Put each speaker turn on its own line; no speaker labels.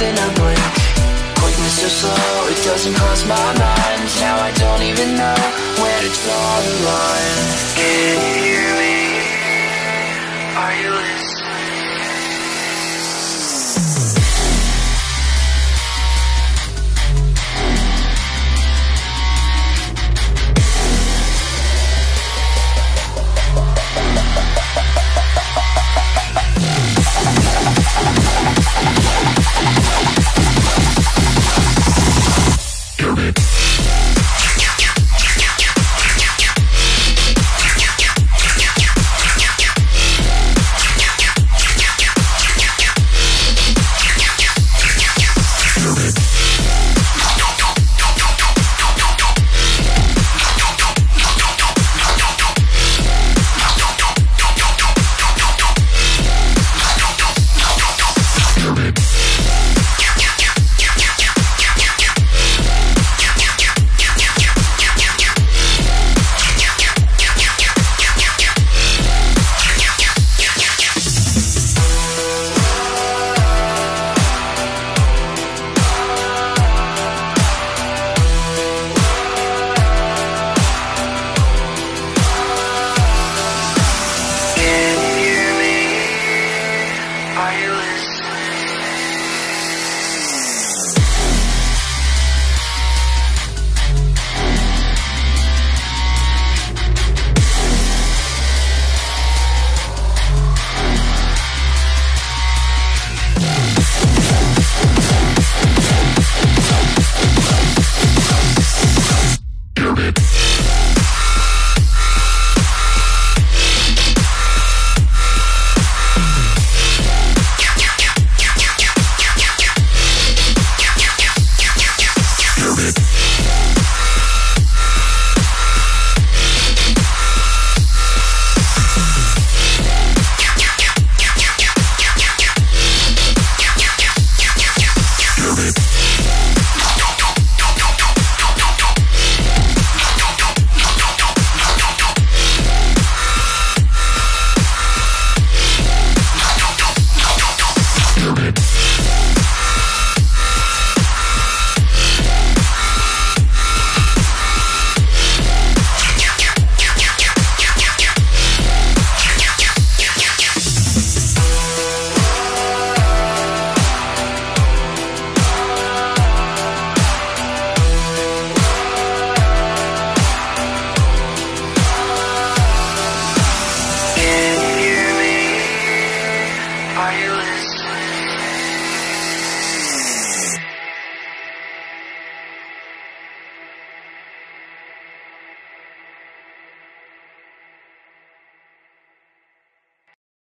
in a blink Quickness so slow, it doesn't cross my mind Now I don't even know where to draw the line yeah.